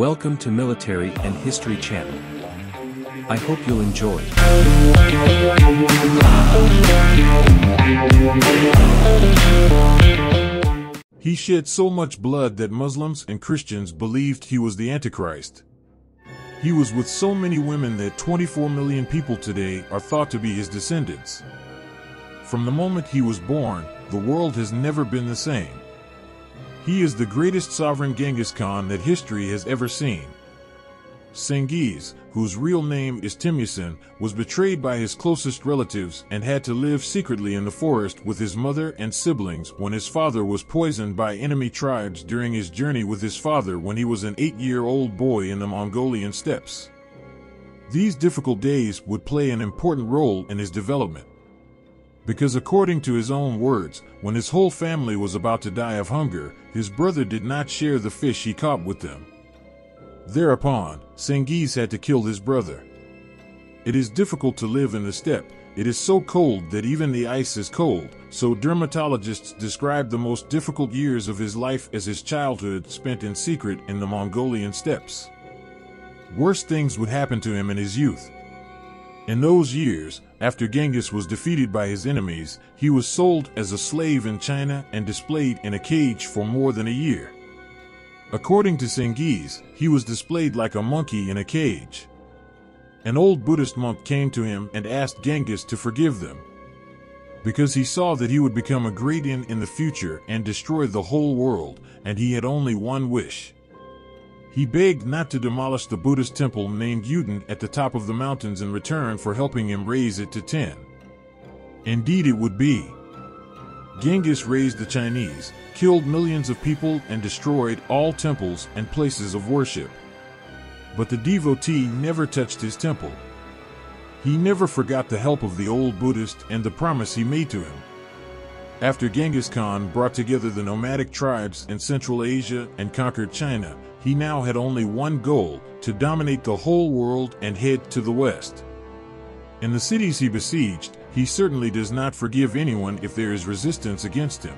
Welcome to Military and History Channel. I hope you'll enjoy. He shed so much blood that Muslims and Christians believed he was the Antichrist. He was with so many women that 24 million people today are thought to be his descendants. From the moment he was born, the world has never been the same. He is the greatest sovereign Genghis Khan that history has ever seen. Sengiz, whose real name is Temujin, was betrayed by his closest relatives and had to live secretly in the forest with his mother and siblings when his father was poisoned by enemy tribes during his journey with his father when he was an eight-year-old boy in the Mongolian steppes. These difficult days would play an important role in his development. Because according to his own words, when his whole family was about to die of hunger, his brother did not share the fish he caught with them. Thereupon, Sengiz had to kill his brother. It is difficult to live in the steppe. It is so cold that even the ice is cold, so dermatologists describe the most difficult years of his life as his childhood spent in secret in the Mongolian steppes. Worse things would happen to him in his youth. In those years, after Genghis was defeated by his enemies, he was sold as a slave in China and displayed in a cage for more than a year. According to Sengiz, he was displayed like a monkey in a cage. An old Buddhist monk came to him and asked Genghis to forgive them. Because he saw that he would become a great in in the future and destroy the whole world, and he had only one wish. He begged not to demolish the Buddhist temple named Yuten at the top of the mountains in return for helping him raise it to 10. Indeed it would be. Genghis raised the Chinese, killed millions of people, and destroyed all temples and places of worship. But the devotee never touched his temple. He never forgot the help of the old Buddhist and the promise he made to him. After Genghis Khan brought together the nomadic tribes in Central Asia and conquered China, he now had only one goal to dominate the whole world and head to the west. In the cities he besieged, he certainly does not forgive anyone if there is resistance against him.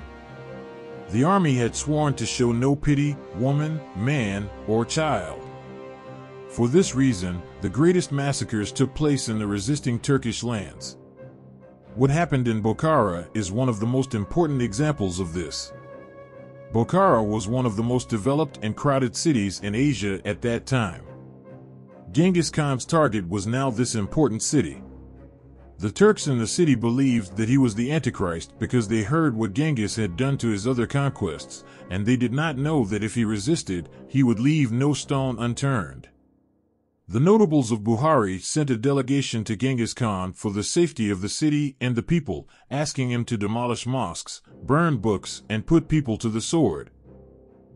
The army had sworn to show no pity, woman, man, or child. For this reason, the greatest massacres took place in the resisting Turkish lands. What happened in Bokhara is one of the most important examples of this. Bokhara was one of the most developed and crowded cities in Asia at that time. Genghis Khan's target was now this important city. The Turks in the city believed that he was the Antichrist because they heard what Genghis had done to his other conquests, and they did not know that if he resisted, he would leave no stone unturned. The notables of Buhari sent a delegation to Genghis Khan for the safety of the city and the people, asking him to demolish mosques, burn books, and put people to the sword.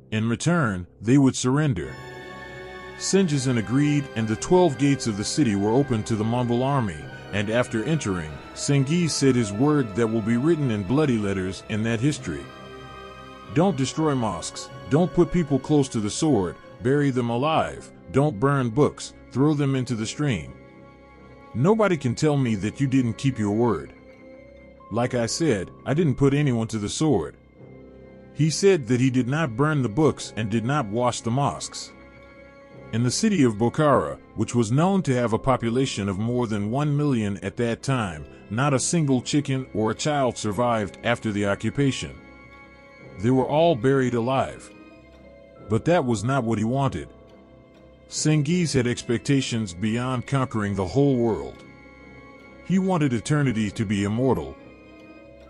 In return, they would surrender. Sengiz agreed, and the twelve gates of the city were opened to the Mongol army, and after entering, Sengiz said his word that will be written in bloody letters in that history. Don't destroy mosques, don't put people close to the sword, bury them alive, don't burn books, throw them into the stream. Nobody can tell me that you didn't keep your word. Like I said, I didn't put anyone to the sword. He said that he did not burn the books and did not wash the mosques. In the city of Bokhara, which was known to have a population of more than 1 million at that time, not a single chicken or a child survived after the occupation. They were all buried alive. But that was not what he wanted. Sengiz had expectations beyond conquering the whole world. He wanted eternity to be immortal.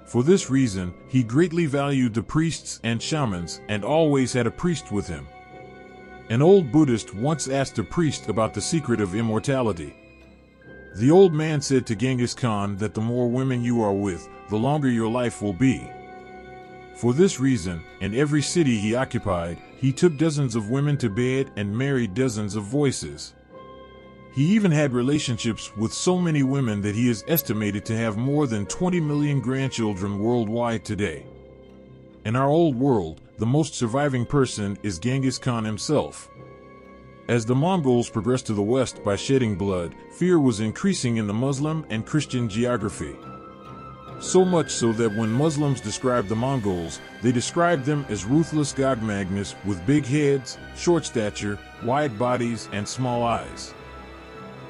For this reason, he greatly valued the priests and shamans and always had a priest with him. An old Buddhist once asked a priest about the secret of immortality. The old man said to Genghis Khan that the more women you are with, the longer your life will be. For this reason, in every city he occupied, he took dozens of women to bed and married dozens of voices. He even had relationships with so many women that he is estimated to have more than 20 million grandchildren worldwide today. In our old world, the most surviving person is Genghis Khan himself. As the Mongols progressed to the west by shedding blood, fear was increasing in the Muslim and Christian geography. So much so that when Muslims described the Mongols, they described them as ruthless god Magnus with big heads, short stature, wide bodies, and small eyes.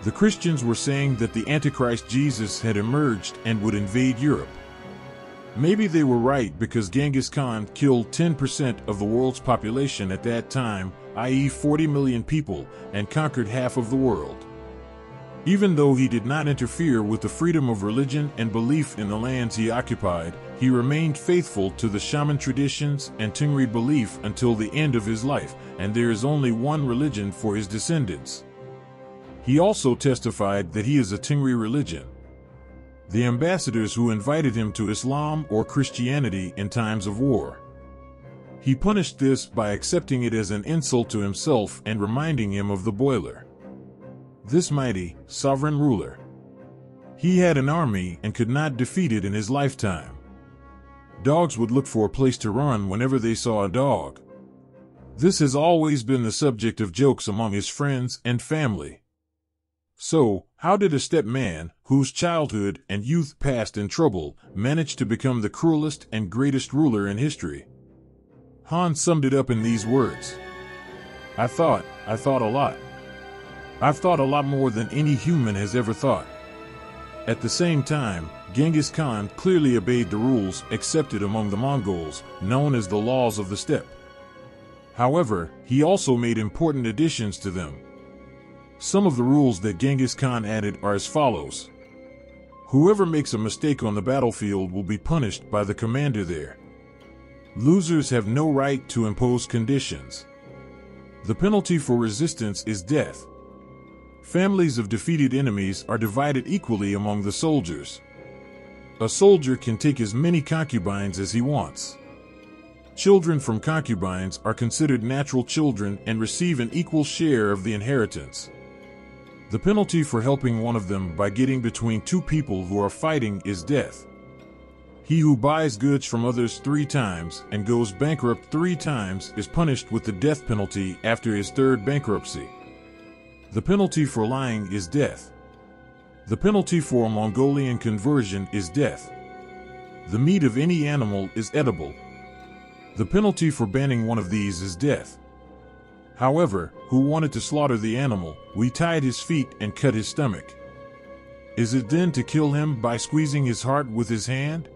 The Christians were saying that the Antichrist Jesus had emerged and would invade Europe. Maybe they were right because Genghis Khan killed 10% of the world's population at that time, i.e., 40 million people, and conquered half of the world. Even though he did not interfere with the freedom of religion and belief in the lands he occupied, he remained faithful to the shaman traditions and Tengri belief until the end of his life, and there is only one religion for his descendants. He also testified that he is a Tengri religion. The ambassadors who invited him to Islam or Christianity in times of war. He punished this by accepting it as an insult to himself and reminding him of the boiler. This mighty, sovereign ruler. He had an army and could not defeat it in his lifetime. Dogs would look for a place to run whenever they saw a dog. This has always been the subject of jokes among his friends and family. So, how did a steppe man, whose childhood and youth passed in trouble, manage to become the cruelest and greatest ruler in history? Han summed it up in these words. I thought, I thought a lot. I've thought a lot more than any human has ever thought. At the same time, Genghis Khan clearly obeyed the rules accepted among the Mongols, known as the laws of the steppe. However, he also made important additions to them, some of the rules that Genghis Khan added are as follows. Whoever makes a mistake on the battlefield will be punished by the commander there. Losers have no right to impose conditions. The penalty for resistance is death. Families of defeated enemies are divided equally among the soldiers. A soldier can take as many concubines as he wants. Children from concubines are considered natural children and receive an equal share of the inheritance. The penalty for helping one of them by getting between two people who are fighting is death. He who buys goods from others three times and goes bankrupt three times is punished with the death penalty after his third bankruptcy. The penalty for lying is death. The penalty for a Mongolian conversion is death. The meat of any animal is edible. The penalty for banning one of these is death. However, who wanted to slaughter the animal, we tied his feet and cut his stomach. Is it then to kill him by squeezing his heart with his hand?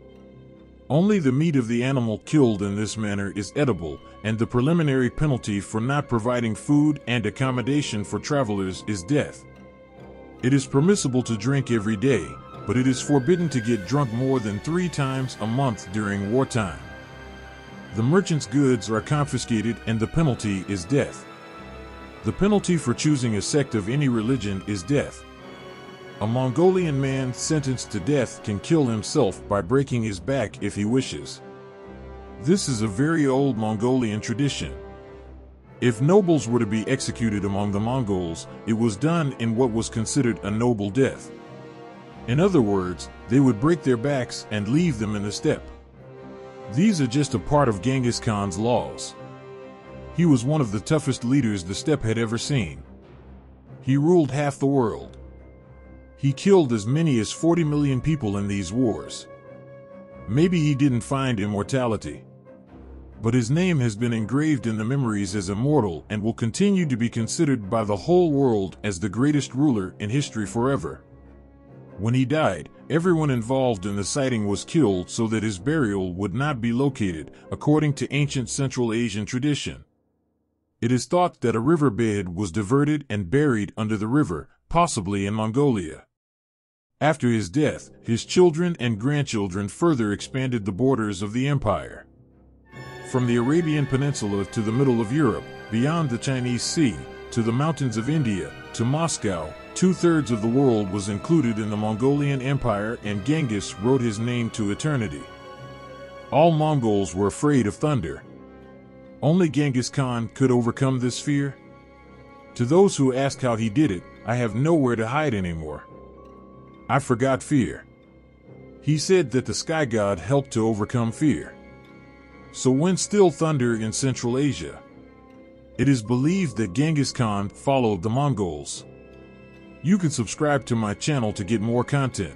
Only the meat of the animal killed in this manner is edible, and the preliminary penalty for not providing food and accommodation for travelers is death. It is permissible to drink every day, but it is forbidden to get drunk more than three times a month during wartime. The merchant's goods are confiscated and the penalty is death. The penalty for choosing a sect of any religion is death. A Mongolian man sentenced to death can kill himself by breaking his back if he wishes. This is a very old Mongolian tradition. If nobles were to be executed among the Mongols, it was done in what was considered a noble death. In other words, they would break their backs and leave them in the steppe. These are just a part of Genghis Khan's laws. He was one of the toughest leaders the steppe had ever seen. He ruled half the world. He killed as many as 40 million people in these wars. Maybe he didn't find immortality. But his name has been engraved in the memories as immortal and will continue to be considered by the whole world as the greatest ruler in history forever. When he died, everyone involved in the sighting was killed so that his burial would not be located, according to ancient Central Asian tradition. It is thought that a riverbed was diverted and buried under the river, possibly in Mongolia. After his death, his children and grandchildren further expanded the borders of the empire. From the Arabian Peninsula to the middle of Europe, beyond the Chinese Sea, to the mountains of India, to Moscow, two thirds of the world was included in the Mongolian Empire, and Genghis wrote his name to eternity. All Mongols were afraid of thunder, only Genghis Khan could overcome this fear? To those who ask how he did it, I have nowhere to hide anymore. I forgot fear. He said that the sky god helped to overcome fear. So when still thunder in Central Asia? It is believed that Genghis Khan followed the Mongols. You can subscribe to my channel to get more content.